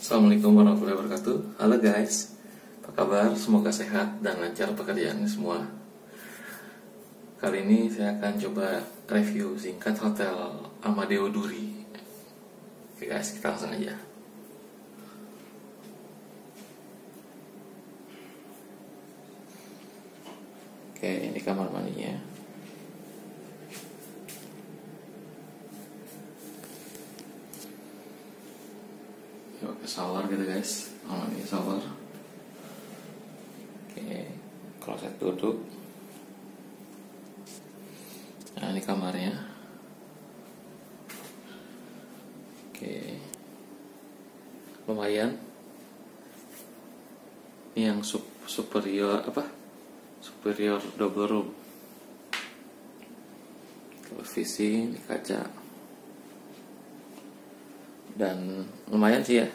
Assalamualaikum warahmatullahi wabarakatuh. Halo guys. Apa kabar? Semoga sehat dan lancar pekerjaannya semua. Kali ini saya akan coba review singkat Hotel Amadeo Duri. Oke guys, kita langsung aja. Oke, ini kamar mandinya pakai shower gitu guys. Oh ini shower oke kloset duduk nah ini kamarnya. Oke. Lumayan. Ini yang sup superior apa? Superior double room. Televisi ini kaca dan lumayan sih ya.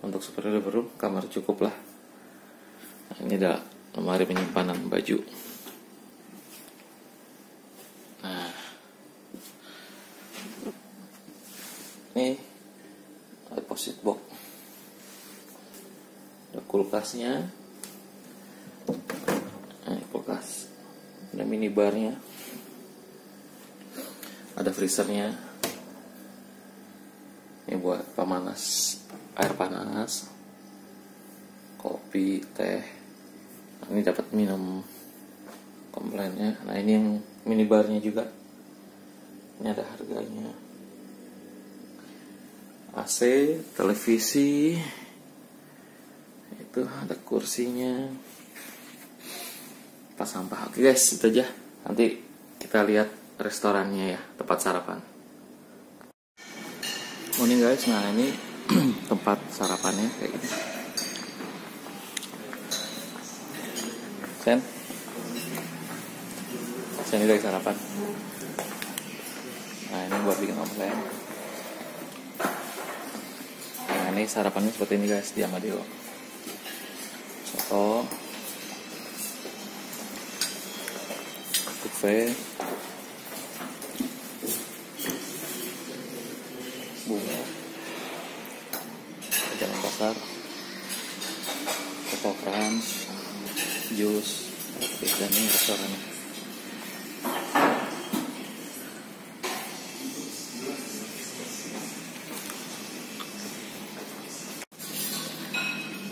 Untuk superior double room kamar cukup lah. Nah, ini ada lemari penyimpanan baju. Nah. Ini deposit box. Ada kulkasnya. Nah, kulkas. Ada minibarnya. Ada freezernya ini buat pemanas air panas kopi teh. Nah, ini dapat minum komplainnya. Nah ini yang minibarnya juga. Ini ada harganya. AC televisi. Itu ada kursinya. Pas sampah. Oke guys itu aja. Nanti kita lihat restorannya ya tempat sarapan morning guys. Nah ini tempat sarapannya kayak gini. Sen? Sen ini lagi sarapan. Nah ini buat bikin omelet. Nah ini sarapannya seperti ini guys di Amadeo. Soto. Buffet jalan pasar Coco Crunch jus dan ini restoran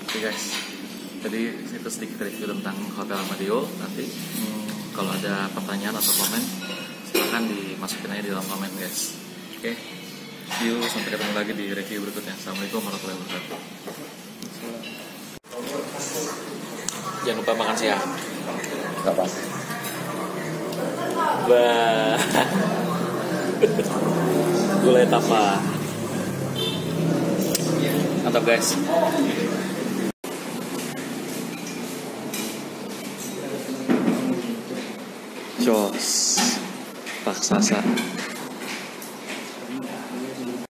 Oke guys, jadi itu sedikit review tentang Hotel Madio. Nanti hmm, kalau ada pertanyaan atau komen, silahkan dimasukin aja di dalam komen guys. Oke, see you sampai ketemu lagi di review berikutnya. Assalamualaikum warahmatullahi wabarakatuh. Jangan lupa makan siang. Kapan? Bah. Gulai tapa. Mantap guys. Jos raksasa